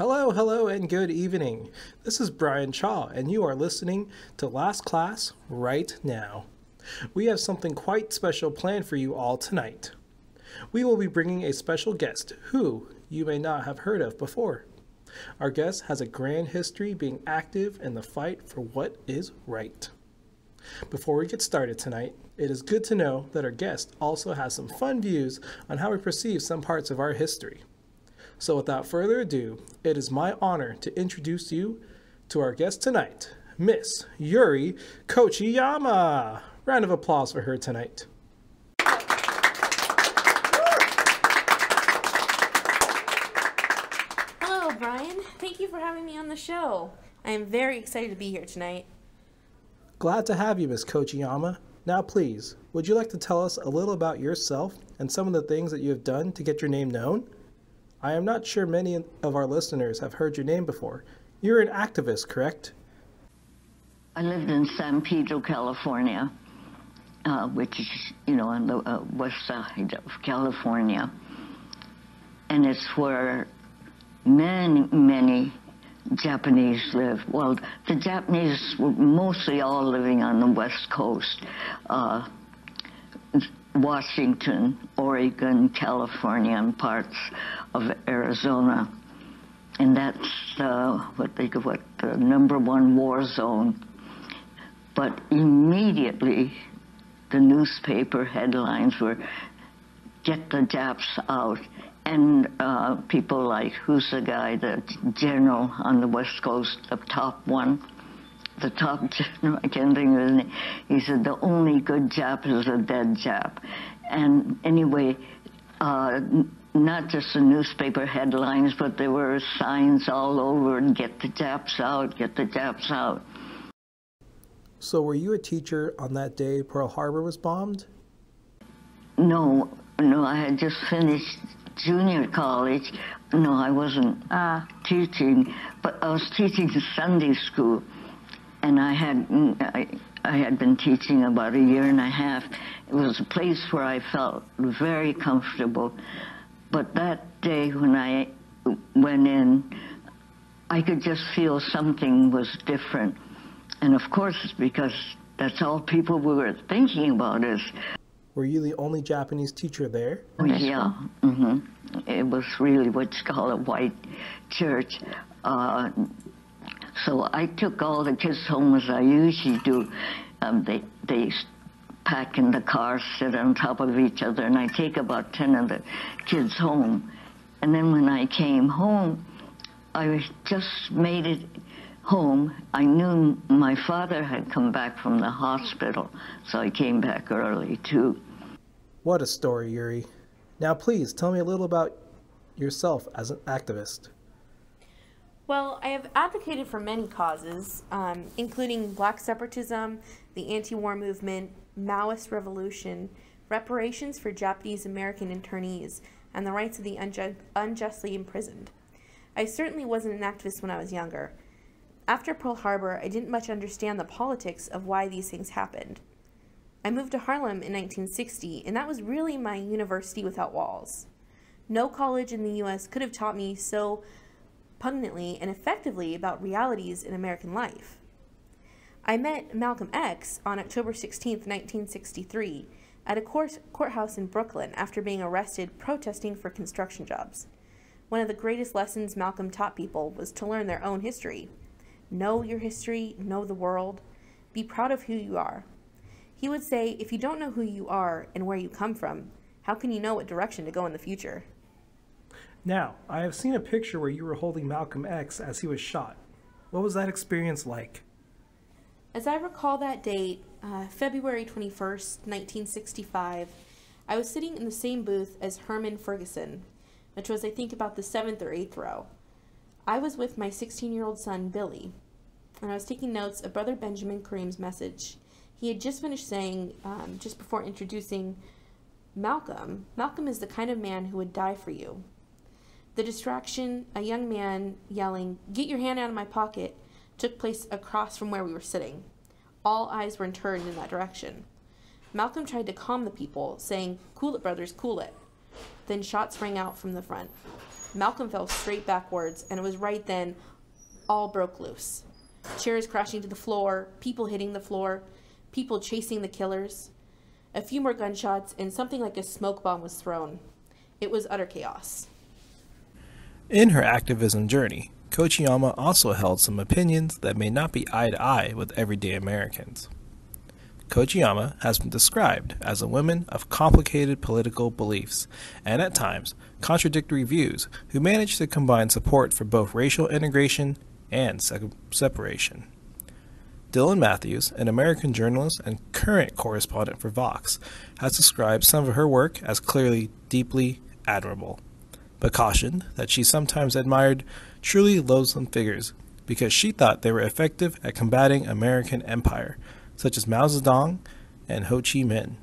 Hello, hello, and good evening. This is Brian Kyaw, and you are listening to Last Class right now. We have something quite special planned for you all tonight. We will be bringing a special guest who you may not have heard of before. Our guest has a grand history being active in the fight for what is right. Before we get started tonight, it is good to know that our guest also has some fun views on how we perceive some parts of our history. So, without further ado, it is my honor to introduce you to our guest tonight, Miss Yuri Kochiyama. Round of applause for her tonight. Hello, Brian. Thank you for having me on the show. I am very excited to be here tonight. Glad to have you, Miss Kochiyama. Now, please, would you like to tell us a little about yourself and some of the things that you have done to get your name known? I am not sure many of our listeners have heard your name before. You're an activist, correct? I lived in San Pedro, California, uh, which is, you know, on the uh, west side of California. And it's where many, many Japanese live. Well, the Japanese were mostly all living on the west coast. Uh, Washington, Oregon, California, and parts of Arizona. And that's uh, what they call what the number one war zone. But immediately, the newspaper headlines were "Get the Japs out," and uh, people like who's the guy, the general on the West Coast, the top one the top general, I can't think of his name. He said, the only good Jap is a dead Jap. And anyway, uh, not just the newspaper headlines, but there were signs all over, get the Japs out, get the Japs out. So, were you a teacher on that day Pearl Harbor was bombed? No, no, I had just finished junior college. No, I wasn't uh, teaching, but I was teaching Sunday school and I had I, I had been teaching about a year and a half. It was a place where I felt very comfortable. But that day when I went in, I could just feel something was different. And of course, it's because that's all people were thinking about is. Were you the only Japanese teacher there? Oh, yeah. Mm-hmm. It was really what you call a white church. Uh, so I took all the kids home as I usually do. Um, they they pack in the car, sit on top of each other, and I take about ten of the kids home. And then when I came home, I just made it home. I knew my father had come back from the hospital, so I came back early too. What a story, Yuri. Now, please tell me a little about yourself as an activist. Well, I have advocated for many causes, um, including black separatism, the anti war movement, Maoist revolution, reparations for Japanese American internees, and the rights of the unju- unjustly imprisoned. I certainly wasn't an activist when I was younger. After Pearl Harbor, I didn't much understand the politics of why these things happened. I moved to Harlem in 1960, and that was really my university without walls. No college in the U.S. could have taught me so pungently and effectively about realities in American life. I met Malcolm X on October 16, 1963, at a court- courthouse in Brooklyn after being arrested protesting for construction jobs. One of the greatest lessons Malcolm taught people was to learn their own history. Know your history, know the world, be proud of who you are. He would say, if you don't know who you are and where you come from, how can you know what direction to go in the future? Now, I have seen a picture where you were holding Malcolm X as he was shot. What was that experience like? As I recall that date, uh, February 21st, 1965, I was sitting in the same booth as Herman Ferguson, which was, I think, about the seventh or eighth row. I was with my 16 year old son, Billy, and I was taking notes of Brother Benjamin Karim's message. He had just finished saying, um, just before introducing Malcolm, Malcolm is the kind of man who would die for you. The distraction, a young man yelling, Get your hand out of my pocket, took place across from where we were sitting. All eyes were turned in that direction. Malcolm tried to calm the people, saying, Cool it, brothers, cool it. Then shots rang out from the front. Malcolm fell straight backwards, and it was right then all broke loose. Chairs crashing to the floor, people hitting the floor, people chasing the killers. A few more gunshots, and something like a smoke bomb was thrown. It was utter chaos. In her activism journey, Kochiyama also held some opinions that may not be eye to eye with everyday Americans. Kochiyama has been described as a woman of complicated political beliefs and at times contradictory views who managed to combine support for both racial integration and se- separation. Dylan Matthews, an American journalist and current correspondent for Vox, has described some of her work as clearly deeply admirable, but cautioned that she sometimes admired truly loathsome figures because she thought they were effective at combating American empire such as Mao Zedong and Ho Chi Minh.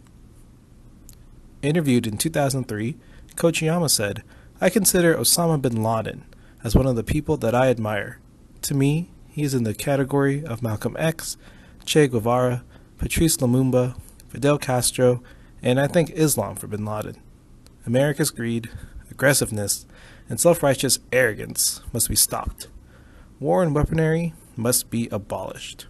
Interviewed in 2003, Kochiyama said, I consider Osama bin Laden as one of the people that I admire. To me, he is in the category of Malcolm X, Che Guevara, Patrice Lumumba, Fidel Castro, and I think Islam for bin Laden. America's greed, aggressiveness, and self righteous arrogance must be stopped. War and weaponry must be abolished.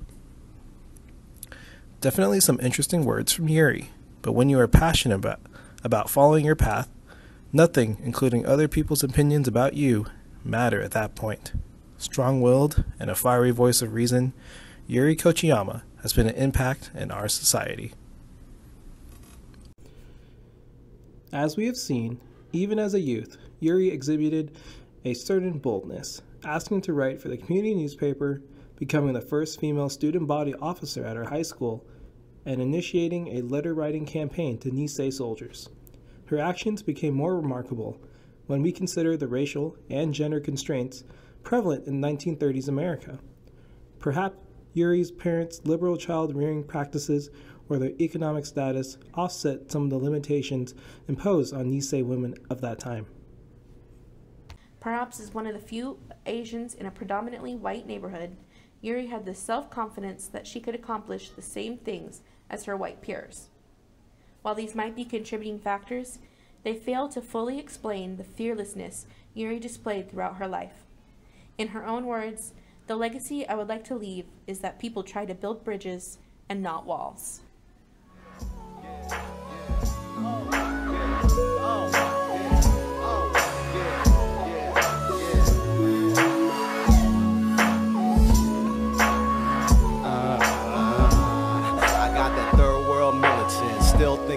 Definitely some interesting words from Yuri, but when you are passionate about, about following your path, nothing, including other people's opinions about you, matter at that point. Strong willed and a fiery voice of reason, Yuri Kochiyama has been an impact in our society. As we have seen, even as a youth, Yuri exhibited a certain boldness, asking to write for the community newspaper becoming the first female student body officer at her high school, and initiating a letter writing campaign to Nisei soldiers. Her actions became more remarkable when we consider the racial and gender constraints prevalent in 1930s America. Perhaps Yuri's parents' liberal child rearing practices or their economic status offset some of the limitations imposed on Nisei women of that time. Perhaps as one of the few Asians in a predominantly white neighborhood, Yuri had the self confidence that she could accomplish the same things as her white peers. While these might be contributing factors, they fail to fully explain the fearlessness Yuri displayed throughout her life. In her own words, the legacy I would like to leave is that people try to build bridges and not walls.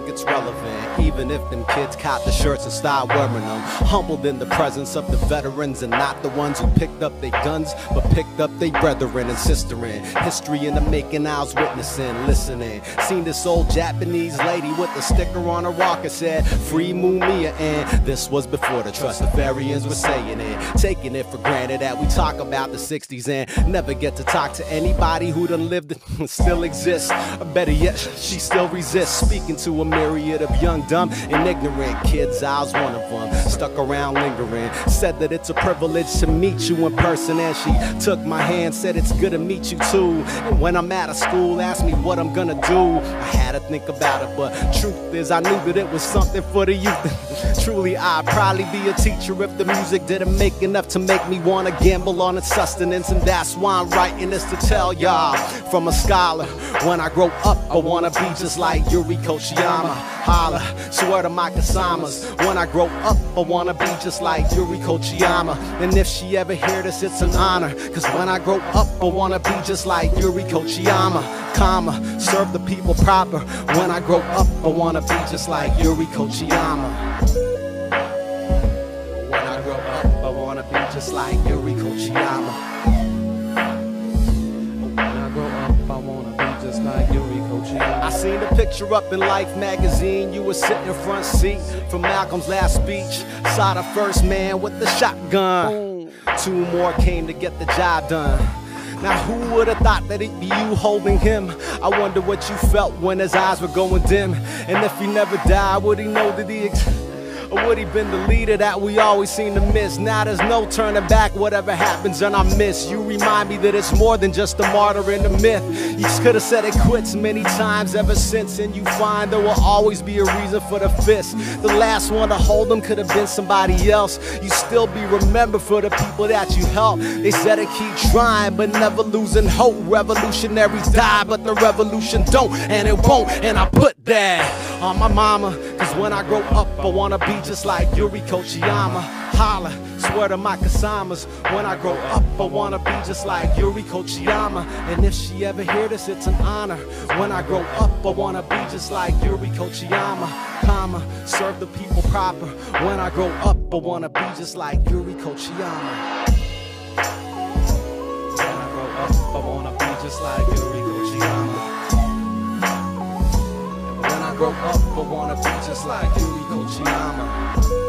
It's relevant. Even if them kids cop the shirts and start wearing them. Humbled in the presence of the veterans and not the ones who picked up their guns, but picked up their brethren and sisterin. History in the making, I was witnessing, listening. Seen this old Japanese lady with a sticker on her walker said, Free Mumia, and this was before the Trustafarians were saying it. Taking it for granted that we talk about the 60s and never get to talk to anybody who done lived and still exists. Better yet, she still resists speaking to a myriad of young, dumb, and ignorant kids. I was one of them, stuck around lingering. Said that it's a privilege to meet you in person, and she took my hand, said it's good to meet you too. And when I'm out of school, asked me what I'm gonna do. I had to think about it, but truth is, I knew that it was something for the youth. Truly, I'd probably be a teacher if the music didn't make enough to make me wanna gamble on its sustenance, and that's why I'm writing this to tell y'all from a scholar. When I grow up, I wanna be just like Yuri Kochiyama. Holla, swear to my Kasamas. When I grow up, I wanna be just like Yuri Kochiyama. And if she ever hear this, it's an honor. Cause when I grow up, I wanna be just like Yuri Kochiyama. Comma, serve the people proper. When I grow up, I wanna be just like Yuri Kochiyama. When I grow up, I wanna be just like Yuri Kochiyama. When I grow up, I wanna be just like Yuri Kochiyama. I seen the picture up in Life magazine. You were sitting in front seat from Malcolm's last speech. Saw the first man with the shotgun. Two more came to get the job done. Now who would have thought that it'd be you holding him? I wonder what you felt when his eyes were going dim. And if he never died, would he know that he Or would he been the leader that we always seem to miss? Now there's no turning back, whatever happens, and I miss. You remind me that it's more than just a martyr and a myth. You could have said it quits many times ever since, and you find there will always be a reason for the fist. The last one to hold them could have been somebody else. You still be remembered for the people that you helped. They said to keep trying, but never losing hope. Revolutionaries die, but the revolution don't, and it won't. And I put that on my mama, cause when I grow up, I wanna be just like Yuri Kochiyama. Holla, swear to my Kasamas. When I grow up, I wanna be just like Yuri Kochiyama. And if she ever hear this, it's an honor. When I grow up, I wanna be just like Yuri Kochiyama. Comma, serve the people proper. When I grow up, I wanna be just like Yuri Kochiyama. When I grow up, I wanna be just like Yuri Broke up but wanna be just like you, Yuri Kochiyama